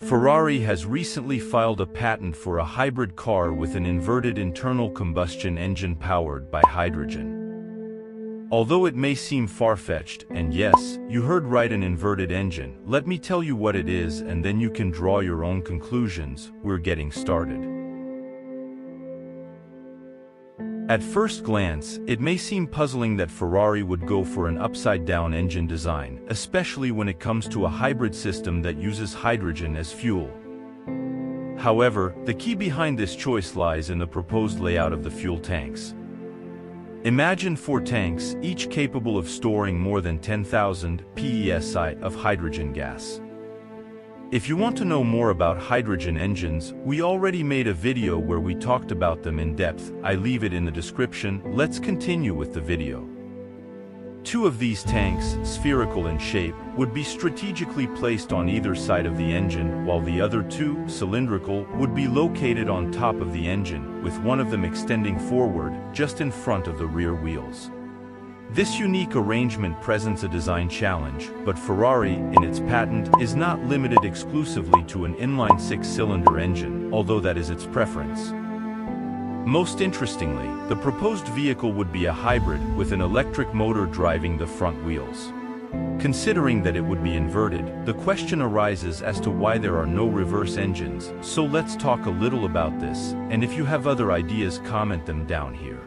Ferrari has recently filed a patent for a hybrid car with an inverted internal combustion engine powered by hydrogen. Although it may seem far-fetched, and yes, you heard right an inverted engine, let me tell you what it is and then you can draw your own conclusions, we're getting started. At first glance, it may seem puzzling that Ferrari would go for an upside-down engine design, especially when it comes to a hybrid system that uses hydrogen as fuel. However, the key behind this choice lies in the proposed layout of the fuel tanks. Imagine four tanks, each capable of storing more than 10,000 psi of hydrogen gas. If you want to know more about hydrogen engines, we already made a video where we talked about them in depth, I leave it in the description, let's continue with the video. Two of these tanks, spherical in shape, would be strategically placed on either side of the engine, while the other two, cylindrical, would be located on top of the engine, with one of them extending forward, just in front of the rear wheels. This unique arrangement presents a design challenge, but Ferrari, in its patent, is not limited exclusively to an inline six-cylinder engine, although that is its preference. Most interestingly, the proposed vehicle would be a hybrid with an electric motor driving the front wheels. Considering that it would be inverted, the question arises as to why there are no reverse engines, so let's talk a little about this, and if you have other ideas comment them down here.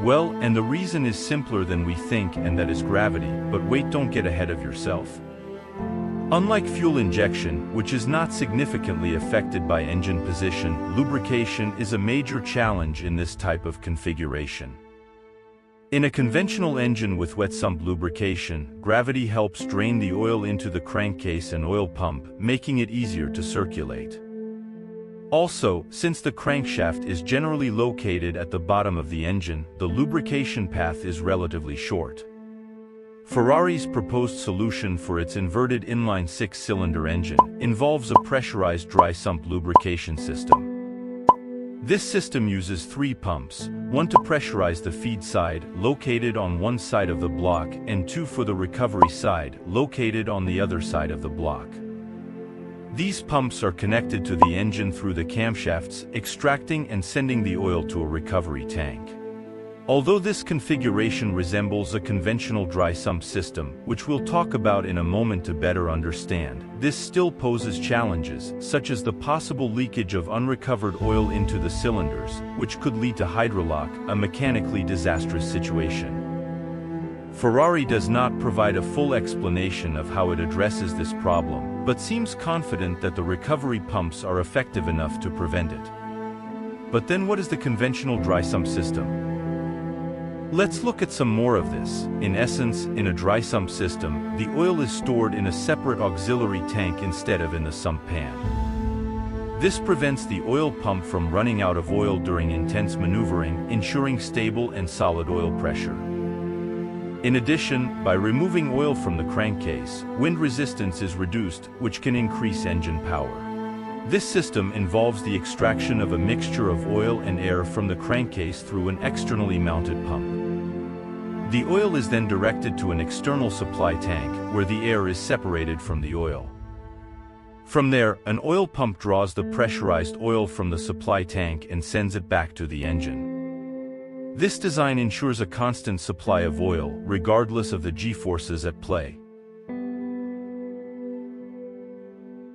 Well, and the reason is simpler than we think and that is gravity, but wait don't get ahead of yourself. Unlike fuel injection, which is not significantly affected by engine position, lubrication is a major challenge in this type of configuration. In a conventional engine with wet sump lubrication, gravity helps drain the oil into the crankcase and oil pump, making it easier to circulate. Also, since the crankshaft is generally located at the bottom of the engine, the lubrication path is relatively short. Ferrari's proposed solution for its inverted inline six-cylinder engine involves a pressurized dry sump lubrication system. This system uses three pumps, one to pressurize the feed side, located on one side of the block, and two for the recovery side, located on the other side of the block. These pumps are connected to the engine through the camshafts, extracting and sending the oil to a recovery tank. Although this configuration resembles a conventional dry sump system, which we'll talk about in a moment to better understand, this still poses challenges, such as the possible leakage of unrecovered oil into the cylinders, which could lead to hydrolock, a mechanically disastrous situation. Ferrari does not provide a full explanation of how it addresses this problem, but seems confident that the recovery pumps are effective enough to prevent it. But then what is the conventional dry sump system? Let's look at some more of this. In essence, in a dry sump system, the oil is stored in a separate auxiliary tank instead of in the sump pan. This prevents the oil pump from running out of oil during intense maneuvering, ensuring stable and solid oil pressure. In addition, by removing oil from the crankcase, wind resistance is reduced, which can increase engine power. This system involves the extraction of a mixture of oil and air from the crankcase through an externally mounted pump. The oil is then directed to an external supply tank, where the air is separated from the oil. From there, an oil pump draws the pressurized oil from the supply tank and sends it back to the engine. This design ensures a constant supply of oil, regardless of the g-forces at play.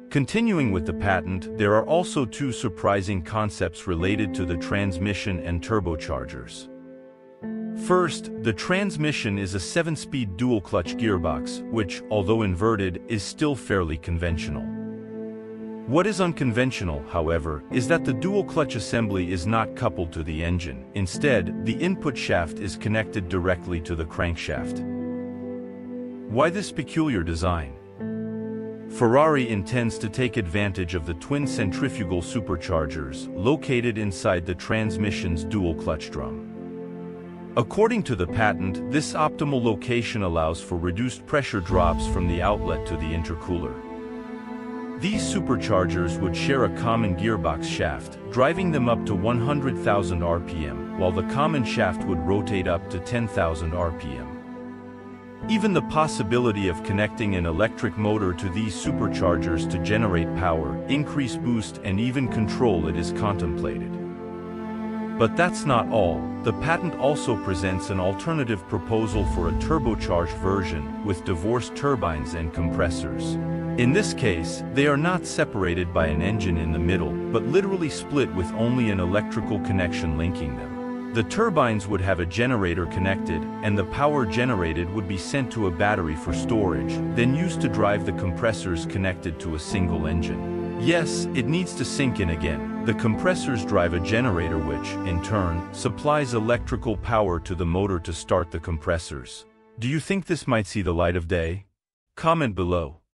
Continuing with the patent, there are also two surprising concepts related to the transmission and turbochargers. First, the transmission is a 7-speed dual-clutch gearbox, which, although inverted, is still fairly conventional. What is unconventional, however, is that the dual-clutch assembly is not coupled to the engine. Instead, the input shaft is connected directly to the crankshaft. Why this peculiar design? Ferrari intends to take advantage of the twin centrifugal superchargers located inside the transmission's dual-clutch drum. According to the patent, this optimal location allows for reduced pressure drops from the outlet to the intercooler. These superchargers would share a common gearbox shaft, driving them up to 100,000 RPM, while the common shaft would rotate up to 10,000 RPM. Even the possibility of connecting an electric motor to these superchargers to generate power, increase boost and even control it is contemplated. But that's not all, the patent also presents an alternative proposal for a turbocharged version with divorced turbines and compressors. In this case, they are not separated by an engine in the middle, but literally split with only an electrical connection linking them. The turbines would have a generator connected, and the power generated would be sent to a battery for storage, then used to drive the compressors connected to a single engine. Yes, it needs to sink in again. The compressors drive a generator which, in turn, supplies electrical power to the motor to start the compressors. Do you think this might see the light of day? Comment below.